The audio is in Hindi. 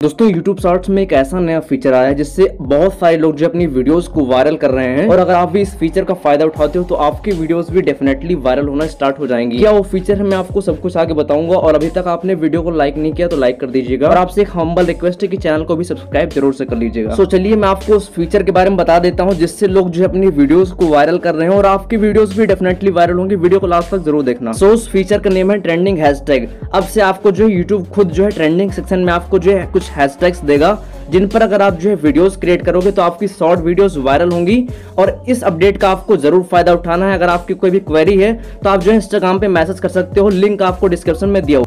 दोस्तों, YouTube शॉर्ट्स में एक ऐसा नया फीचर आया है जिससे बहुत सारे लोग जो अपनी वीडियोस को वायरल कर रहे हैं, और अगर आप भी इस फीचर का फ़ायदा उठाते हो तो आपकी वीडियोस भी डेफिनेटली वायरल होना स्टार्ट हो जाएँगी। क्या वो फीचर है, मैं आपको सब कुछ आगे बताऊँगा, और अभी तक आपने वीडियो को लाइक नहीं किया तो लाइक कर दीजिएगा। और आपसे एक हम्बल रिक्वेस्ट है की चैनल को भी सब्सक्राइब ज़रूर से कर लीजिएगा। तो चलिए मैं आपको उस फीचर के बारे में बता देता हूँ, जिससे लोग जो अपनी वीडियोज़ को वायरल कर रहे हैं, और आपकी वीडियोज़ भी डेफिनेटली वायरल होंगी। वीडियो को लास्ट तक ज़रूर देखना। सो उस फीचर का नेम है ट्रेंडिंग हैशटैग अब से आपको जो है यूट्यूब खुद जो है ट्रेंडिंग सेक्शन में आपको जो है कुछ हैशटैग्स देगा, जिन पर अगर आप जो है वीडियोस क्रिएट करोगे तो आपकी शॉर्ट वीडियोस वायरल होंगी। और इस अपडेट का आपको ज़रूर फ़ायदा उठाना है। अगर आपकी कोई भी क्वेरी है तो आप जो है इंस्टाग्राम पे मैसेज कर सकते हो। लिंक आपको डिस्क्रिप्शन में दिया